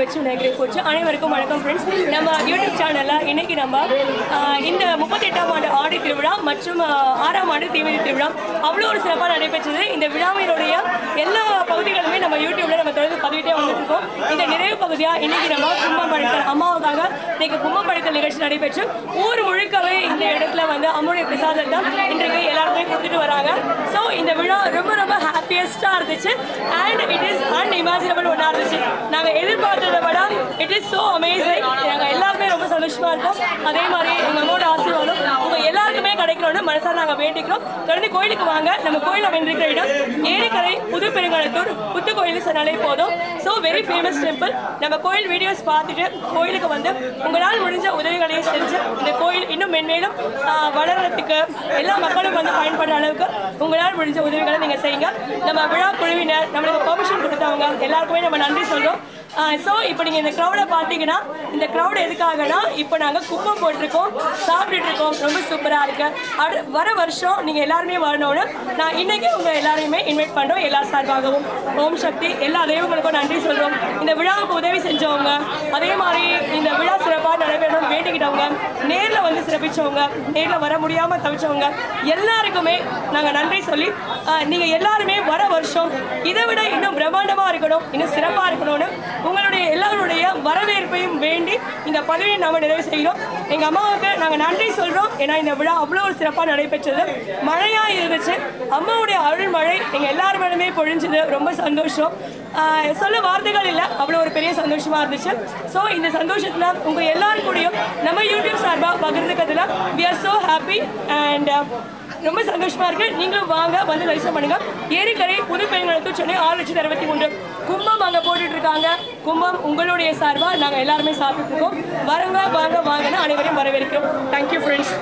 வச்சு நகரை போச்சு. அனைவருக்கும் வணக்கம் ஃப்ரெண்ட்ஸ் நம்ம யூடியூப் சேனலில் இன்னைக்கு நம்ம இந்த முப்பத்தெட்டாம் ஆண்டு ஆடி திருவிழா மற்றும் ஆறாம் ஆண்டு தீமிதி திருவிழா அவ்வளோ ஒரு சிறப்பாக நடைபெற்றது. இந்த விழாவினுடைய எல்லா பகுதிகளுமே நம்ம யூடியூப்ல நம்ம தொடர்ந்து பதிவிட்டே வந்துட்டு இந்த நிறைவு பகுதியாக இன்னைக்கு நம்ம கும்பப்படுத்தல் அம்மாவுக்காக இன்னைக்கு கும்பப்படுத்தல் நிகழ்ச்சி நடைபெற்று ஊர் முழுக்கவே இந்த இடத்துல வந்து அம்முடைய பிரசாதத்தை இன்றைக்கு எல்லாருமே கொடுத்துட்டு வராங்க. ஸோ இந்த விழா ரொம்ப ரொம்ப ஹாப்பியஸ்டாக இருந்துச்சு. அண்ட் இட் இஸ் அன்இமேஜினபிள் ஒன்றா இருந்துச்சு. நாங்கள் எதிர்பார்த்ததை விட இட் இஸ் ஸோ அமேசிங் நாங்கள் எல்லாருமே ரொம்ப சந்தோஷமாக இருக்கோம். அதே மாதிரி எங்கள் கிடைக்கணும்னு நாங்கள் வேண்டிக்கிறோம். தொடர்ந்து கோயிலுக்கு வாங்க. நம்ம கோயில் அமைந்திருக்கிற இடம் ஏரிக்கரை புது பெருங்கலத்தூர் புத்து கோயில் சொன்னாலே போதும். ஸோ வெரி ஃபேமஸ் டெம்பிள் நம்ம கோயில் வீடியோஸ் பார்த்துட்டு கோயிலுக்கு வந்து உங்களால் முடிஞ்ச உதவிகளையும் செஞ்சு இந்த கோயில் இன்னும் மென்மேலும் ஆஹ், வளர்றதுக்கு எல்லா மக்களும் வந்து பயன்படுற அளவுக்கு உங்களால் முடிஞ்ச உதவிகளை நீங்கள் செய்யுங்க. நம்ம விழா குழுவினர் நம்மளுக்கு பெர்மிஷன் கொடுத்தவங்க எல்லாருக்குமே நம்ம நன்றி சொல்கிறோம் ஸோ இப்போ நீங்கள் இந்த க்ரௌடை பார்த்தீங்கன்னா இந்த க்ரௌட் எதுக்காகனா இப்போ நாங்கள் குப்பம் போட்டிருக்கோம் சாப்பிட்டுட்டு இருக்கோம் ரொம்ப சூப்பராக இருக்கு. அடு வர வருஷம் நீங்கள் எல்லாருமே வரணும்னு நான் இன்றைக்கி உங்கள் எல்லாரையுமே இன்வைட் பண்ணுறோம் எல்லா சார்பாகவும். ஓம் சக்தி எல்லா தெய்வங்களுக்கும் நன்றி சொல்கிறோம் இந்த விழாவுக்கு உதவி செஞ்சவங்க அதே மாதிரி இந்த விழா சிறப்பாக நடைபெறணும்னு வேண்டிக்கிட்டவங்க நேரில் வந்து சிறப்பிச்சவங்க நேரில் வர முடியாமல் தவிச்சவங்க எல்லாருக்குமே நாங்கள் நன்றி சொல்லி நீங்கள் எல்லாருமே வர வருஷம் இதை விட இன்னும் பிரம்மாண்டமாக இருக்கணும் இன்னும் சிறப்பாக இருக்கணும்னு உங்களுடைய எல்லாருடைய வரவேற்பையும் வேண்டி இந்த பதவியை நாம நிறைவு செய்கிறோம். எங்கள் அம்மாவுக்கு நாங்கள் நன்றி சொல்கிறோம் ஏன்னா இந்த விழா அவ்வளோ ஒரு சிறப்பாக நடைபெற்றது. மழையாக இருந்துச்சு. அம்மாவுடைய அருள் மழை எங்கள் எல்லார் மேலுமே பொழிஞ்சது. ரொம்ப சந்தோஷம். சொல்ல வார்த்தைகள் இல்லை. அவ்வளோ ஒரு பெரிய சந்தோஷமாக இருந்துச்சு. ஸோ இந்த சந்தோஷத்தில் உங்கள் எல்லாரும் கூடயும் நம்ம யூடியூப் சார்பாக பகிர்ந்துக்கிறதுல we are so happy and ரொம்ப சந்தோஷமா இருக்கு. நீங்களும் வாங்க வந்து தரிசனம் பண்ணுங்க. ஏரிக்கரை புது பெண்களுக்கு சென்னை ஆறு லட்சத்தி அறுபத்தி மூன்று கும்பம் வாங்க. கும்பம் உங்களுடைய சார்பாக நாங்கள் எல்லாருமே சாப்பிட்டுருக்கோம். வரவங்க வாங்க வாங்கன்னு அனைவரையும் வரவேற்கிறோம். Thank you friends